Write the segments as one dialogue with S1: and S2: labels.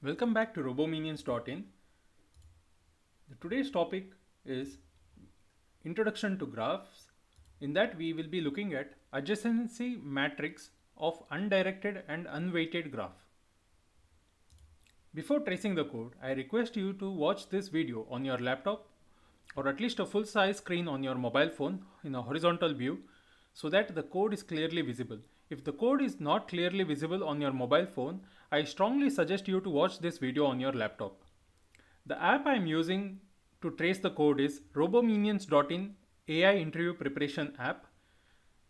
S1: Welcome back to robominions.in. Today's topic is Introduction to Graphs. In that we will be looking at adjacency matrix of undirected and unweighted graph. Before tracing the code, I request you to watch this video on your laptop or at least a full size screen on your mobile phone in a horizontal view so that the code is clearly visible. If the code is not clearly visible on your mobile phone, I strongly suggest you to watch this video on your laptop. The app I am using to trace the code is robominions.in AI interview preparation app.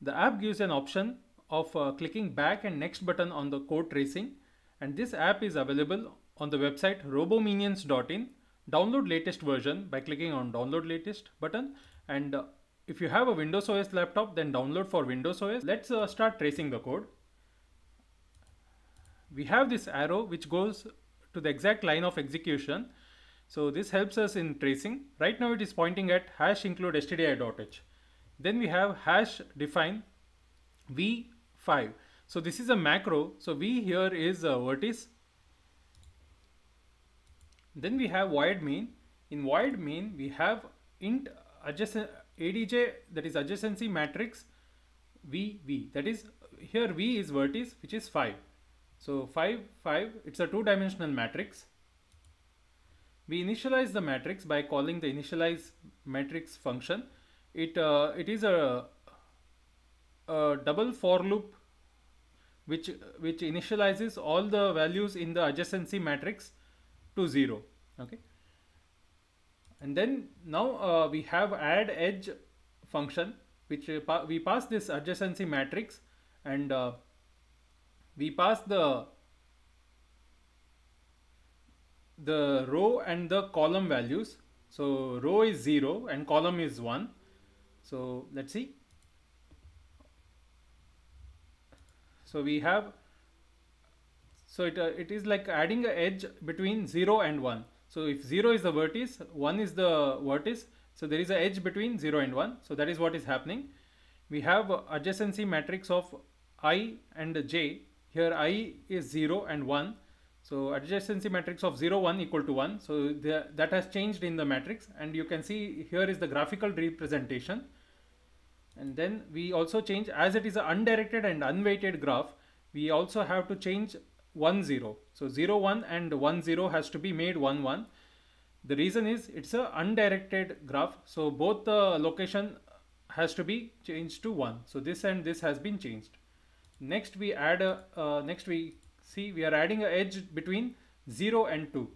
S1: The app gives an option of uh, clicking back and next button on the code tracing and this app is available on the website robominions.in. Download latest version by clicking on download latest button and uh, if you have a Windows OS laptop, then download for Windows OS. Let's uh, start tracing the code. We have this arrow which goes to the exact line of execution. So this helps us in tracing. Right now it is pointing at hash include stdio.h. Then we have hash define v5. So this is a macro. So v here is a vertex. Then we have void main. In void main we have int adjacent ADJ that is adjacency matrix VV that is here V is vertex which is 5. So 5 5 it's a two dimensional matrix. We initialize the matrix by calling the initialize matrix function. It uh, it is a, a double for loop which which initializes all the values in the adjacency matrix to 0 okay and then now uh, we have add edge function which uh, we pass this adjacency matrix and uh, we pass the the row and the column values. So row is 0 and column is 1 so let's see. So we have so it, uh, it is like adding a edge between 0 and 1 so if 0 is the vertex, 1 is the vertex. So there is an edge between 0 and 1. So that is what is happening. We have adjacency matrix of i and j. Here i is 0 and 1. So adjacency matrix of 0, 1 equal to 1. So the, that has changed in the matrix and you can see here is the graphical representation. And then we also change as it is an undirected and unweighted graph. We also have to change 1 0 so 0 1 and 1 0 has to be made 1 1 the reason is it's a undirected graph. So both the location has to be changed to 1 so this and this has been changed. Next we add a uh, next we see we are adding a edge between 0 and 2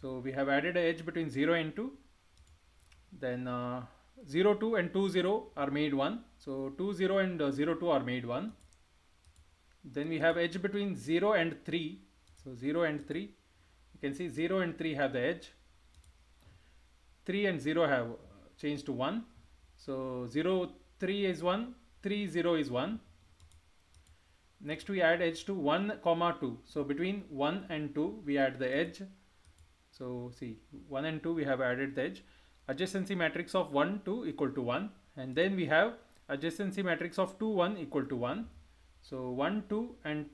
S1: so we have added a edge between 0 and 2 then uh, 0 2 and 2 0 are made 1 so 2 0 and uh, 0 2 are made 1 then we have edge between 0 and 3 so 0 and 3 you can see 0 and 3 have the edge. 3 and 0 have changed to 1 so 0 3 is 1 3 0 is 1 next we add edge to 1 comma 2 so between 1 and 2 we add the edge. So see 1 and 2 we have added the edge. Adjacency matrix of 1 2 equal to 1 and then we have adjacency matrix of 2 1 equal to 1 so 1, 2 and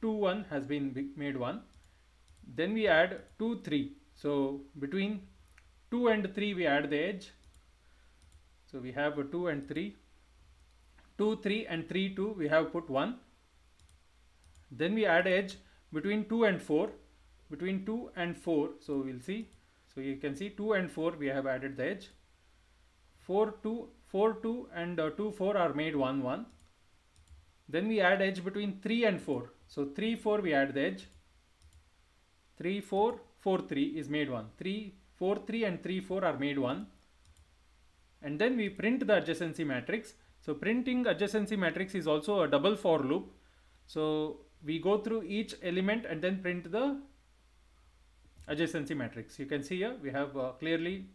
S1: 2, 1 has been made 1. Then we add 2, 3. So between 2 and 3 we add the edge. So we have 2 and 3. 2, 3 and 3, 2 we have put 1. Then we add edge between 2 and 4. Between 2 and 4 so we'll see. So you can see 2 and 4 we have added the edge. 4, 2, 4, 2 and uh, 2, 4 are made 1, 1 then we add edge between 3 and 4. So 3, 4 we add the edge. 3, 4, 4, 3 is made 1. 3, 4, 3 and 3, 4 are made 1. And then we print the adjacency matrix. So printing adjacency matrix is also a double for loop. So we go through each element and then print the adjacency matrix. You can see here we have uh, clearly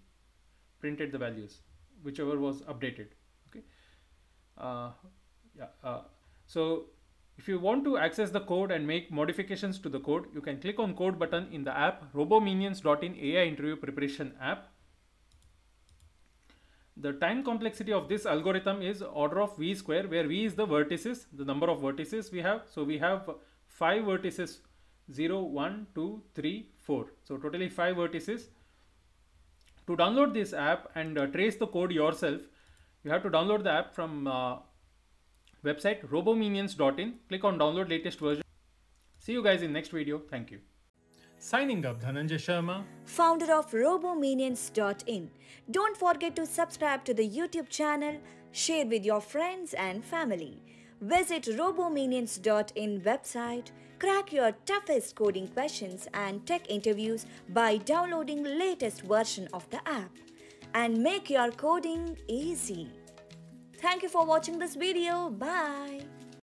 S1: printed the values whichever was updated. Okay. Uh, yeah. Uh, so if you want to access the code and make modifications to the code, you can click on code button in the app robominions.in AI interview preparation app. The time complexity of this algorithm is order of v square where v is the vertices, the number of vertices we have. So we have five vertices 0 1 2 3 4 so totally five vertices to download this app and uh, trace the code yourself you have to download the app from uh, website robominions.in click on download latest version. See you guys in next video. Thank you. Signing up Dhananjai Sharma.
S2: Founder of robominions.in. Don't forget to subscribe to the YouTube channel, share with your friends and family. Visit robominions.in website, crack your toughest coding questions and tech interviews by downloading latest version of the app. And make your coding easy. Thank you for watching this video. Bye.